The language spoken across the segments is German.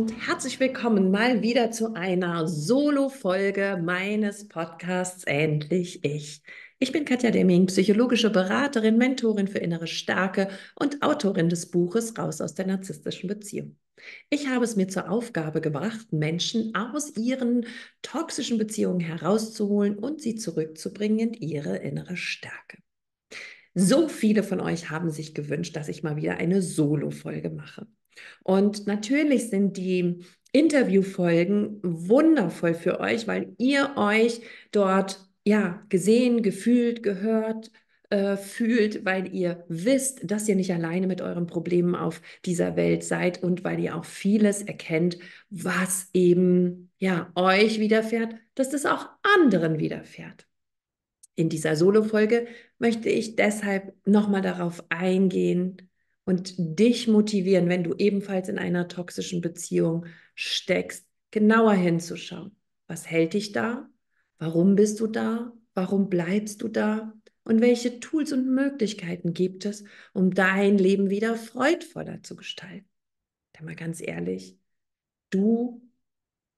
und herzlich willkommen mal wieder zu einer Solo-Folge meines Podcasts Endlich Ich. Ich bin Katja Deming, psychologische Beraterin, Mentorin für innere Stärke und Autorin des Buches Raus aus der narzisstischen Beziehung. Ich habe es mir zur Aufgabe gebracht, Menschen aus ihren toxischen Beziehungen herauszuholen und sie zurückzubringen in ihre innere Stärke. So viele von euch haben sich gewünscht, dass ich mal wieder eine Solo-Folge mache. Und natürlich sind die Interviewfolgen wundervoll für euch, weil ihr euch dort ja gesehen, gefühlt, gehört äh, fühlt, weil ihr wisst, dass ihr nicht alleine mit euren Problemen auf dieser Welt seid und weil ihr auch vieles erkennt, was eben ja euch widerfährt, dass das auch anderen widerfährt. In dieser Solo-Folge möchte ich deshalb nochmal darauf eingehen und dich motivieren, wenn du ebenfalls in einer toxischen Beziehung steckst, genauer hinzuschauen. Was hält dich da? Warum bist du da? Warum bleibst du da? Und welche Tools und Möglichkeiten gibt es, um dein Leben wieder freudvoller zu gestalten? Denn mal ganz ehrlich, du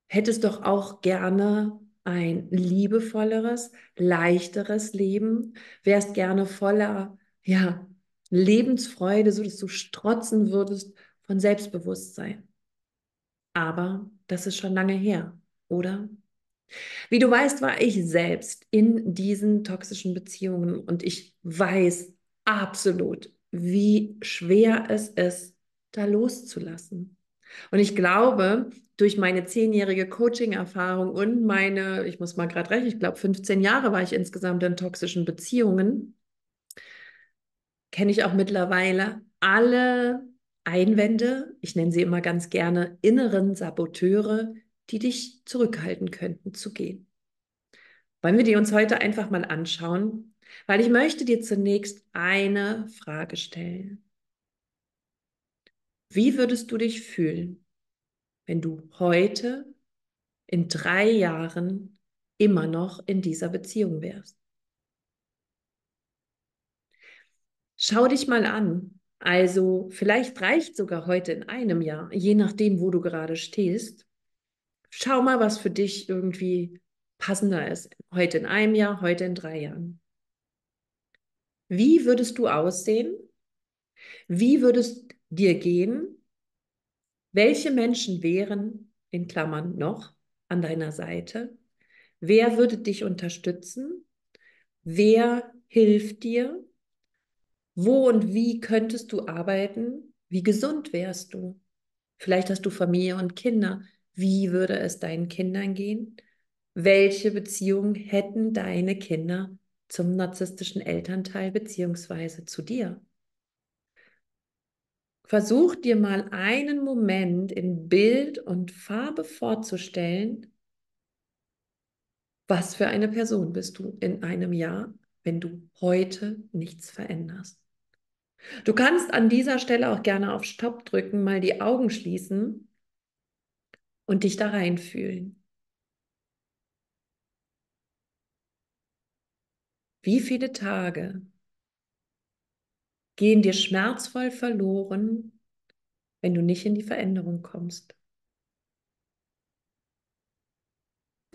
hättest doch auch gerne ein liebevolleres, leichteres Leben, wärst gerne voller, ja, Lebensfreude, so dass du strotzen würdest von Selbstbewusstsein. Aber das ist schon lange her, oder? Wie du weißt, war ich selbst in diesen toxischen Beziehungen und ich weiß absolut, wie schwer es ist, da loszulassen. Und ich glaube, durch meine zehnjährige Coaching-Erfahrung und meine, ich muss mal gerade rechnen, ich glaube 15 Jahre war ich insgesamt in toxischen Beziehungen, kenne ich auch mittlerweile alle Einwände, ich nenne sie immer ganz gerne inneren Saboteure, die dich zurückhalten könnten zu gehen. Wollen wir die uns heute einfach mal anschauen? Weil ich möchte dir zunächst eine Frage stellen. Wie würdest du dich fühlen, wenn du heute in drei Jahren immer noch in dieser Beziehung wärst? Schau dich mal an. Also vielleicht reicht sogar heute in einem Jahr, je nachdem, wo du gerade stehst. Schau mal, was für dich irgendwie passender ist. Heute in einem Jahr, heute in drei Jahren. Wie würdest du aussehen? Wie würdest dir gehen? Welche Menschen wären, in Klammern noch, an deiner Seite? Wer würde dich unterstützen? Wer hilft dir? Wo und wie könntest du arbeiten? Wie gesund wärst du? Vielleicht hast du Familie und Kinder. Wie würde es deinen Kindern gehen? Welche Beziehung hätten deine Kinder zum narzisstischen Elternteil beziehungsweise zu dir? Versuch dir mal einen Moment in Bild und Farbe vorzustellen, was für eine Person bist du in einem Jahr, wenn du heute nichts veränderst. Du kannst an dieser Stelle auch gerne auf Stopp drücken, mal die Augen schließen und dich da reinfühlen. Wie viele Tage gehen dir schmerzvoll verloren, wenn du nicht in die Veränderung kommst?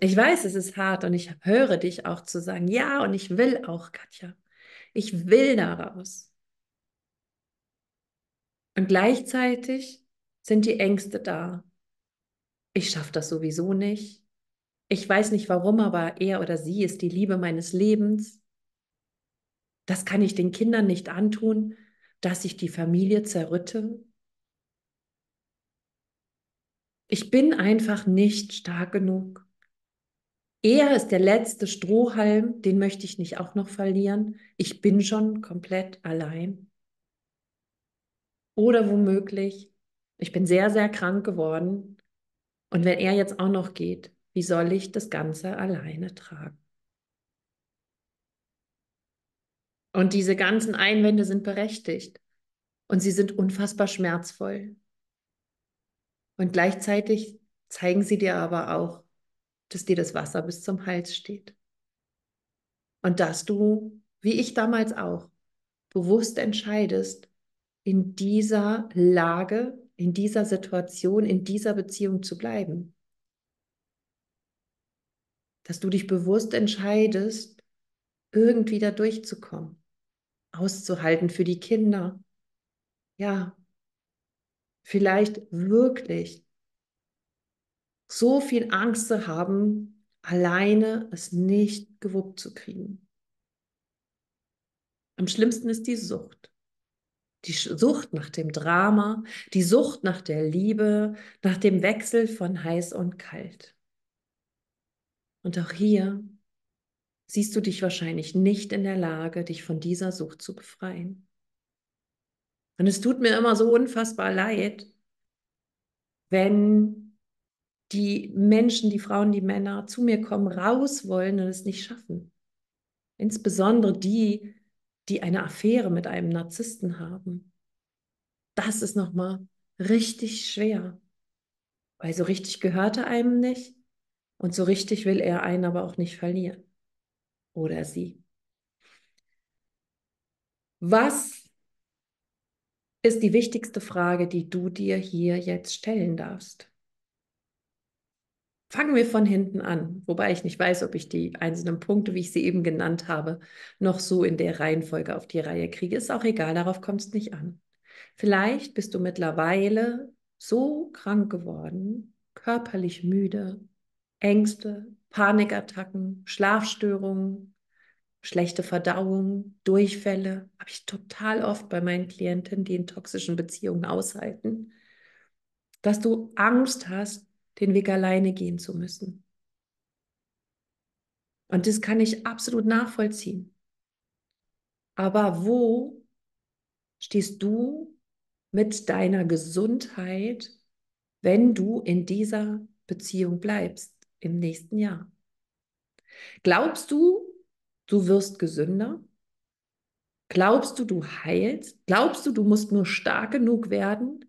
Ich weiß, es ist hart und ich höre dich auch zu sagen, ja, und ich will auch, Katja. Ich will daraus. Und gleichzeitig sind die Ängste da ich schaffe das sowieso nicht. Ich weiß nicht warum, aber er oder sie ist die Liebe meines Lebens. Das kann ich den Kindern nicht antun, dass ich die Familie zerrütte. Ich bin einfach nicht stark genug. Er ist der letzte Strohhalm, den möchte ich nicht auch noch verlieren. Ich bin schon komplett allein. Oder womöglich, ich bin sehr, sehr krank geworden und wenn er jetzt auch noch geht, wie soll ich das Ganze alleine tragen? Und diese ganzen Einwände sind berechtigt und sie sind unfassbar schmerzvoll. Und gleichzeitig zeigen sie dir aber auch, dass dir das Wasser bis zum Hals steht. Und dass du, wie ich damals auch, bewusst entscheidest, in dieser Lage in dieser Situation, in dieser Beziehung zu bleiben. Dass du dich bewusst entscheidest, irgendwie da durchzukommen, auszuhalten für die Kinder. Ja, vielleicht wirklich so viel Angst zu haben, alleine es nicht gewuppt zu kriegen. Am schlimmsten ist die Sucht. Die Sucht nach dem Drama, die Sucht nach der Liebe, nach dem Wechsel von heiß und kalt. Und auch hier siehst du dich wahrscheinlich nicht in der Lage, dich von dieser Sucht zu befreien. Und es tut mir immer so unfassbar leid, wenn die Menschen, die Frauen, die Männer zu mir kommen, raus wollen und es nicht schaffen. Insbesondere die, die eine Affäre mit einem Narzissten haben. Das ist nochmal richtig schwer, weil so richtig gehört er einem nicht und so richtig will er einen aber auch nicht verlieren. Oder sie. Was ist die wichtigste Frage, die du dir hier jetzt stellen darfst? Fangen wir von hinten an, wobei ich nicht weiß, ob ich die einzelnen Punkte, wie ich sie eben genannt habe, noch so in der Reihenfolge auf die Reihe kriege. Ist auch egal, darauf kommt es nicht an. Vielleicht bist du mittlerweile so krank geworden, körperlich müde, Ängste, Panikattacken, Schlafstörungen, schlechte Verdauung, Durchfälle, habe ich total oft bei meinen Klienten, die in toxischen Beziehungen aushalten, dass du Angst hast, den Weg alleine gehen zu müssen. Und das kann ich absolut nachvollziehen. Aber wo stehst du mit deiner Gesundheit, wenn du in dieser Beziehung bleibst im nächsten Jahr? Glaubst du, du wirst gesünder? Glaubst du, du heilst? Glaubst du, du musst nur stark genug werden,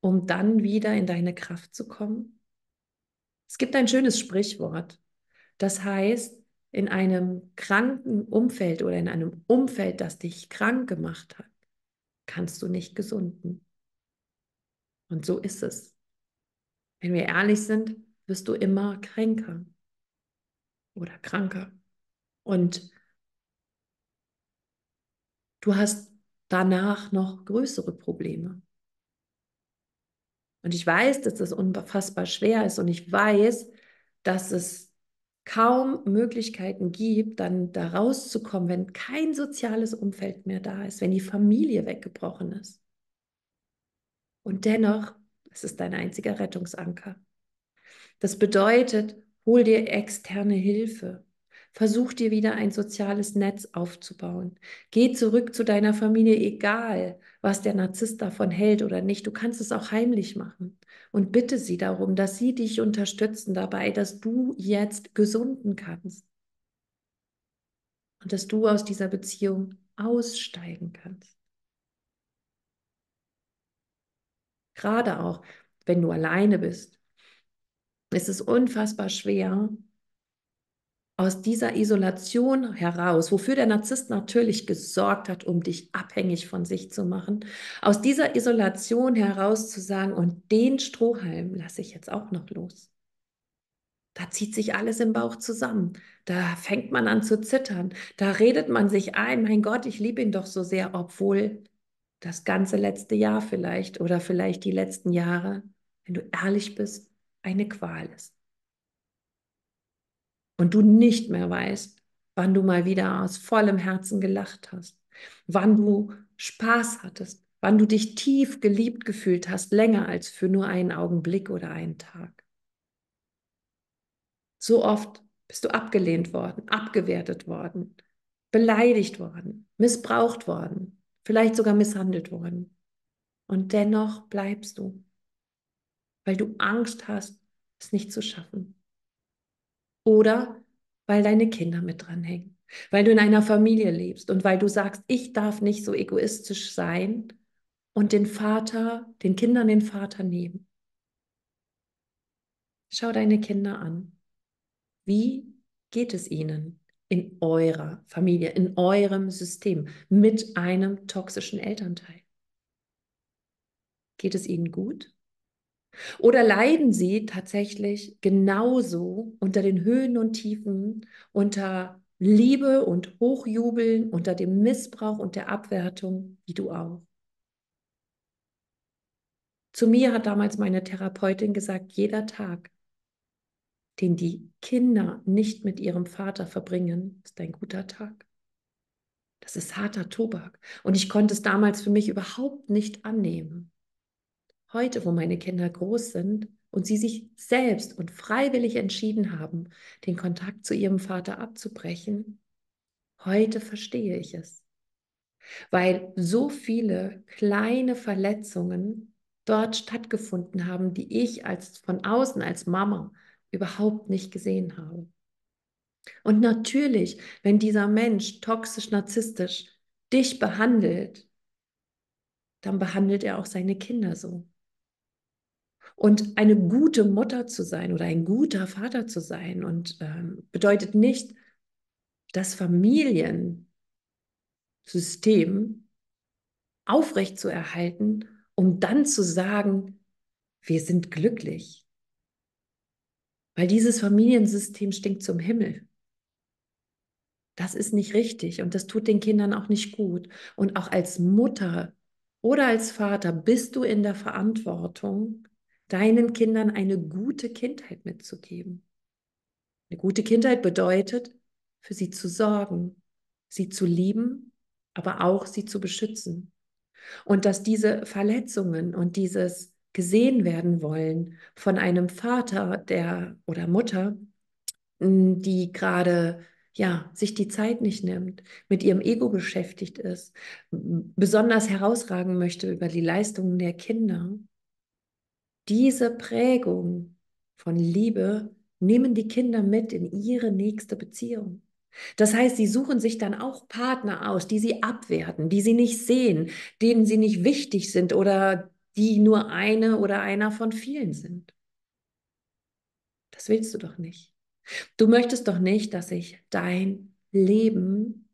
um dann wieder in deine Kraft zu kommen? Es gibt ein schönes Sprichwort. Das heißt, in einem kranken Umfeld oder in einem Umfeld, das dich krank gemacht hat, kannst du nicht gesunden. Und so ist es. Wenn wir ehrlich sind, wirst du immer kränker oder kranker. Und du hast danach noch größere Probleme. Und ich weiß, dass das unfassbar schwer ist und ich weiß, dass es kaum Möglichkeiten gibt, dann da rauszukommen, wenn kein soziales Umfeld mehr da ist, wenn die Familie weggebrochen ist. Und dennoch, es ist dein einziger Rettungsanker. Das bedeutet, hol dir externe Hilfe. Versuch dir wieder ein soziales Netz aufzubauen. Geh zurück zu deiner Familie, egal was der Narzisst davon hält oder nicht. Du kannst es auch heimlich machen. Und bitte sie darum, dass sie dich unterstützen dabei, dass du jetzt gesunden kannst. Und dass du aus dieser Beziehung aussteigen kannst. Gerade auch, wenn du alleine bist, ist es unfassbar schwer, aus dieser Isolation heraus, wofür der Narzisst natürlich gesorgt hat, um dich abhängig von sich zu machen, aus dieser Isolation heraus zu sagen, und den Strohhalm lasse ich jetzt auch noch los. Da zieht sich alles im Bauch zusammen. Da fängt man an zu zittern. Da redet man sich ein, mein Gott, ich liebe ihn doch so sehr, obwohl das ganze letzte Jahr vielleicht oder vielleicht die letzten Jahre, wenn du ehrlich bist, eine Qual ist und du nicht mehr weißt, wann du mal wieder aus vollem Herzen gelacht hast, wann du Spaß hattest, wann du dich tief geliebt gefühlt hast, länger als für nur einen Augenblick oder einen Tag. So oft bist du abgelehnt worden, abgewertet worden, beleidigt worden, missbraucht worden, vielleicht sogar misshandelt worden. Und dennoch bleibst du, weil du Angst hast, es nicht zu schaffen. Oder weil deine Kinder mit dranhängen, weil du in einer Familie lebst und weil du sagst, ich darf nicht so egoistisch sein und den Vater, den Kindern den Vater nehmen. Schau deine Kinder an. Wie geht es ihnen in eurer Familie, in eurem System mit einem toxischen Elternteil? Geht es ihnen gut? Oder leiden sie tatsächlich genauso unter den Höhen und Tiefen, unter Liebe und Hochjubeln, unter dem Missbrauch und der Abwertung, wie du auch? Zu mir hat damals meine Therapeutin gesagt, jeder Tag, den die Kinder nicht mit ihrem Vater verbringen, ist ein guter Tag. Das ist harter Tobak. Und ich konnte es damals für mich überhaupt nicht annehmen. Heute, wo meine Kinder groß sind und sie sich selbst und freiwillig entschieden haben, den Kontakt zu ihrem Vater abzubrechen, heute verstehe ich es. Weil so viele kleine Verletzungen dort stattgefunden haben, die ich als von außen als Mama überhaupt nicht gesehen habe. Und natürlich, wenn dieser Mensch toxisch narzisstisch dich behandelt, dann behandelt er auch seine Kinder so. Und eine gute Mutter zu sein oder ein guter Vater zu sein und ähm, bedeutet nicht, das Familiensystem aufrechtzuerhalten, um dann zu sagen, wir sind glücklich. Weil dieses Familiensystem stinkt zum Himmel. Das ist nicht richtig und das tut den Kindern auch nicht gut. Und auch als Mutter oder als Vater bist du in der Verantwortung, deinen Kindern eine gute Kindheit mitzugeben. Eine gute Kindheit bedeutet, für sie zu sorgen, sie zu lieben, aber auch sie zu beschützen. Und dass diese Verletzungen und dieses gesehen werden wollen von einem Vater der oder Mutter, die gerade ja, sich die Zeit nicht nimmt, mit ihrem Ego beschäftigt ist, besonders herausragen möchte über die Leistungen der Kinder, diese Prägung von Liebe nehmen die Kinder mit in ihre nächste Beziehung. Das heißt, sie suchen sich dann auch Partner aus, die sie abwerten, die sie nicht sehen, denen sie nicht wichtig sind oder die nur eine oder einer von vielen sind. Das willst du doch nicht. Du möchtest doch nicht, dass sich dein Leben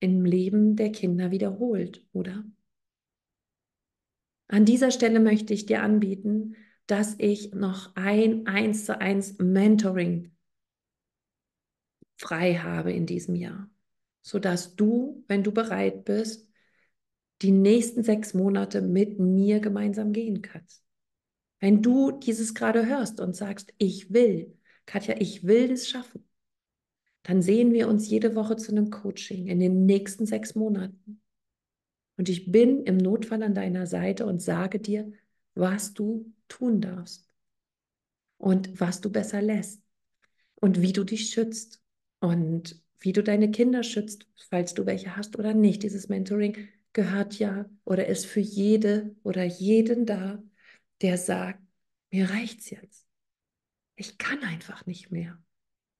im Leben der Kinder wiederholt, oder? An dieser Stelle möchte ich dir anbieten, dass ich noch ein 1 zu 1 Mentoring frei habe in diesem Jahr, sodass du, wenn du bereit bist, die nächsten sechs Monate mit mir gemeinsam gehen kannst. Wenn du dieses gerade hörst und sagst, ich will, Katja, ich will das schaffen, dann sehen wir uns jede Woche zu einem Coaching in den nächsten sechs Monaten. Und ich bin im Notfall an deiner Seite und sage dir, was du tun darfst und was du besser lässt und wie du dich schützt und wie du deine Kinder schützt, falls du welche hast oder nicht. Dieses Mentoring gehört ja oder ist für jede oder jeden da, der sagt, mir reicht's jetzt. Ich kann einfach nicht mehr.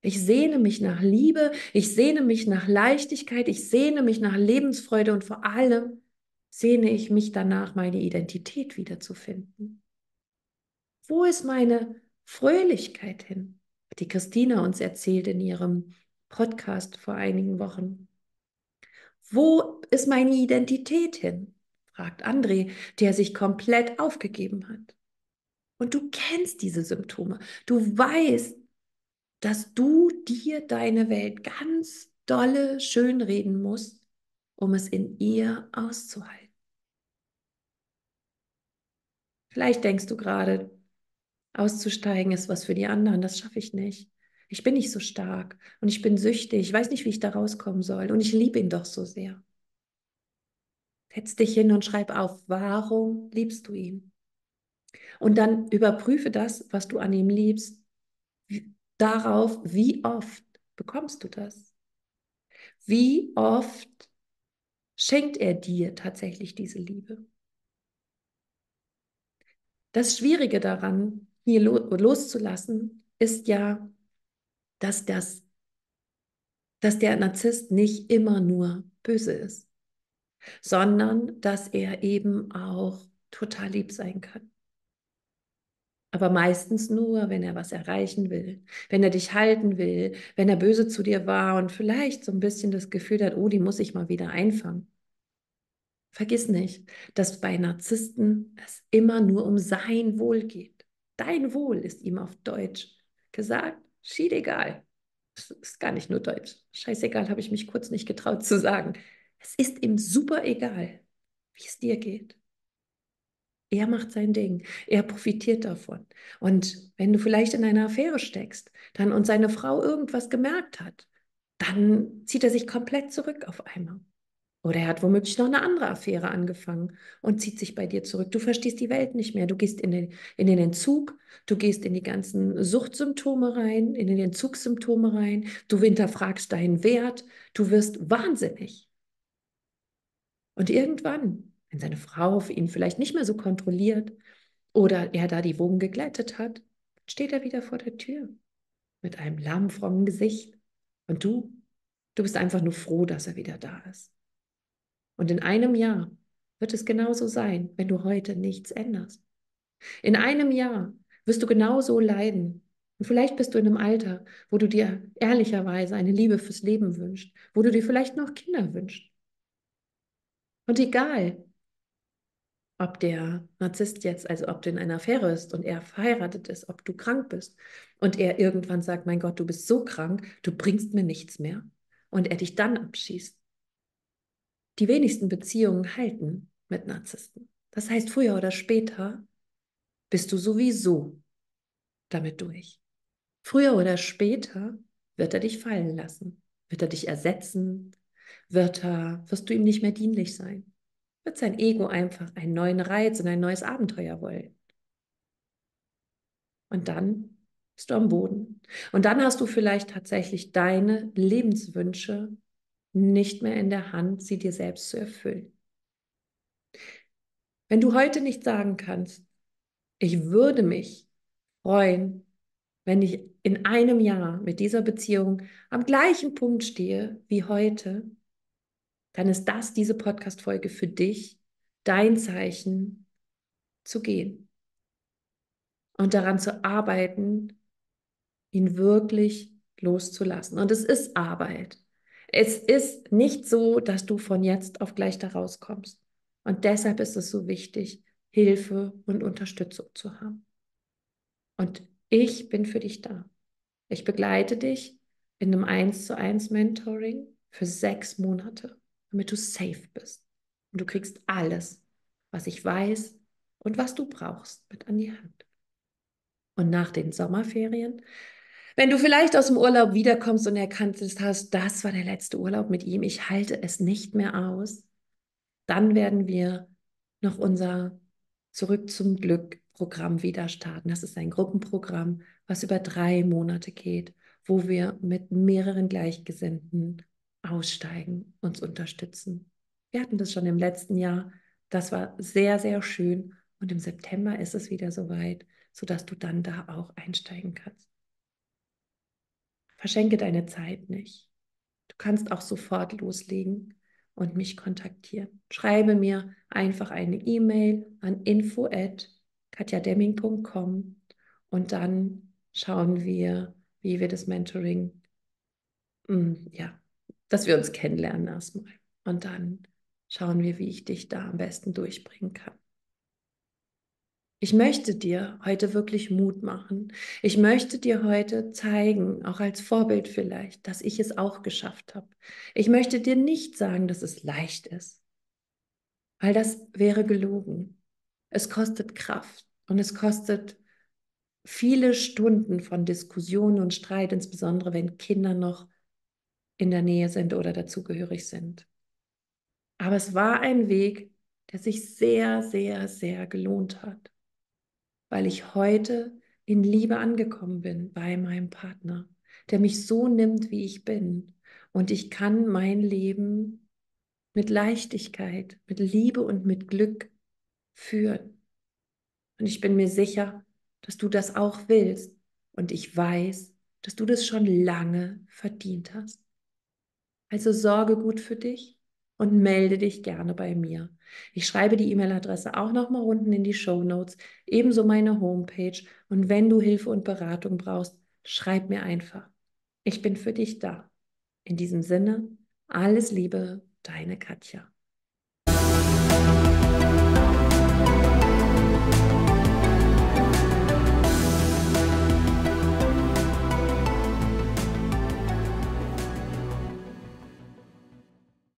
Ich sehne mich nach Liebe, ich sehne mich nach Leichtigkeit, ich sehne mich nach Lebensfreude und vor allem sehne ich mich danach, meine Identität wiederzufinden. Wo ist meine Fröhlichkeit hin? Hat die Christina uns erzählt in ihrem Podcast vor einigen Wochen. Wo ist meine Identität hin? fragt André, der sich komplett aufgegeben hat. Und du kennst diese Symptome. Du weißt, dass du dir deine Welt ganz dolle schönreden musst, um es in ihr auszuhalten. Vielleicht denkst du gerade, auszusteigen ist was für die anderen, das schaffe ich nicht. Ich bin nicht so stark und ich bin süchtig, ich weiß nicht, wie ich da rauskommen soll und ich liebe ihn doch so sehr. Setz dich hin und schreib auf, warum liebst du ihn? Und dann überprüfe das, was du an ihm liebst, darauf, wie oft bekommst du das? Wie oft schenkt er dir tatsächlich diese Liebe. Das Schwierige daran, hier loszulassen, ist ja, dass, das, dass der Narzisst nicht immer nur böse ist, sondern dass er eben auch total lieb sein kann. Aber meistens nur, wenn er was erreichen will, wenn er dich halten will, wenn er böse zu dir war und vielleicht so ein bisschen das Gefühl hat, oh, die muss ich mal wieder einfangen. Vergiss nicht, dass bei Narzissten es immer nur um sein Wohl geht. Dein Wohl ist ihm auf Deutsch gesagt, schied egal. Das ist gar nicht nur Deutsch. Scheißegal, habe ich mich kurz nicht getraut zu sagen. Es ist ihm super egal, wie es dir geht. Er macht sein Ding. Er profitiert davon. Und wenn du vielleicht in einer Affäre steckst, dann und seine Frau irgendwas gemerkt hat, dann zieht er sich komplett zurück auf einmal. Oder er hat womöglich noch eine andere Affäre angefangen und zieht sich bei dir zurück. Du verstehst die Welt nicht mehr. Du gehst in den, in den Entzug, du gehst in die ganzen Suchtsymptome rein, in die Entzugssymptome rein, du hinterfragst deinen Wert, du wirst wahnsinnig. Und irgendwann, wenn seine Frau für ihn vielleicht nicht mehr so kontrolliert oder er da die Wogen geglättet hat, steht er wieder vor der Tür mit einem lahmfrommen Gesicht. Und du, du bist einfach nur froh, dass er wieder da ist. Und in einem Jahr wird es genauso sein, wenn du heute nichts änderst. In einem Jahr wirst du genauso leiden. Und vielleicht bist du in einem Alter, wo du dir ehrlicherweise eine Liebe fürs Leben wünschst, wo du dir vielleicht noch Kinder wünschst. Und egal, ob der Narzisst jetzt, also ob du in einer Affäre ist und er verheiratet ist, ob du krank bist und er irgendwann sagt, mein Gott, du bist so krank, du bringst mir nichts mehr und er dich dann abschießt, die wenigsten Beziehungen halten mit Narzissten. Das heißt, früher oder später bist du sowieso damit durch. Früher oder später wird er dich fallen lassen, wird er dich ersetzen, wird er, wirst du ihm nicht mehr dienlich sein, wird sein Ego einfach einen neuen Reiz und ein neues Abenteuer wollen. Und dann bist du am Boden. Und dann hast du vielleicht tatsächlich deine Lebenswünsche nicht mehr in der Hand, sie dir selbst zu erfüllen. Wenn du heute nicht sagen kannst, ich würde mich freuen, wenn ich in einem Jahr mit dieser Beziehung am gleichen Punkt stehe wie heute, dann ist das diese Podcast-Folge für dich, dein Zeichen zu gehen und daran zu arbeiten, ihn wirklich loszulassen. Und es ist Arbeit. Es ist nicht so, dass du von jetzt auf gleich da rauskommst. Und deshalb ist es so wichtig, Hilfe und Unterstützung zu haben. Und ich bin für dich da. Ich begleite dich in einem 1 zu 1 Mentoring für sechs Monate, damit du safe bist. Und du kriegst alles, was ich weiß und was du brauchst, mit an die Hand. Und nach den Sommerferien wenn du vielleicht aus dem Urlaub wiederkommst und erkannt hast, das war der letzte Urlaub mit ihm, ich halte es nicht mehr aus, dann werden wir noch unser Zurück zum Glück Programm wieder starten. Das ist ein Gruppenprogramm, was über drei Monate geht, wo wir mit mehreren Gleichgesinnten aussteigen, uns unterstützen. Wir hatten das schon im letzten Jahr. Das war sehr, sehr schön. Und im September ist es wieder soweit, sodass du dann da auch einsteigen kannst. Verschenke deine Zeit nicht. Du kannst auch sofort loslegen und mich kontaktieren. Schreibe mir einfach eine E-Mail an info@katjademming.com und dann schauen wir, wie wir das Mentoring, mm, ja, dass wir uns kennenlernen erstmal. Und dann schauen wir, wie ich dich da am besten durchbringen kann. Ich möchte dir heute wirklich Mut machen. Ich möchte dir heute zeigen, auch als Vorbild vielleicht, dass ich es auch geschafft habe. Ich möchte dir nicht sagen, dass es leicht ist, weil das wäre gelogen. Es kostet Kraft und es kostet viele Stunden von Diskussionen und Streit, insbesondere wenn Kinder noch in der Nähe sind oder dazugehörig sind. Aber es war ein Weg, der sich sehr, sehr, sehr gelohnt hat weil ich heute in Liebe angekommen bin bei meinem Partner, der mich so nimmt, wie ich bin. Und ich kann mein Leben mit Leichtigkeit, mit Liebe und mit Glück führen. Und ich bin mir sicher, dass du das auch willst. Und ich weiß, dass du das schon lange verdient hast. Also sorge gut für dich und melde dich gerne bei mir. Ich schreibe die E-Mail-Adresse auch nochmal unten in die Show Notes, ebenso meine Homepage. Und wenn du Hilfe und Beratung brauchst, schreib mir einfach. Ich bin für dich da. In diesem Sinne, alles Liebe, deine Katja.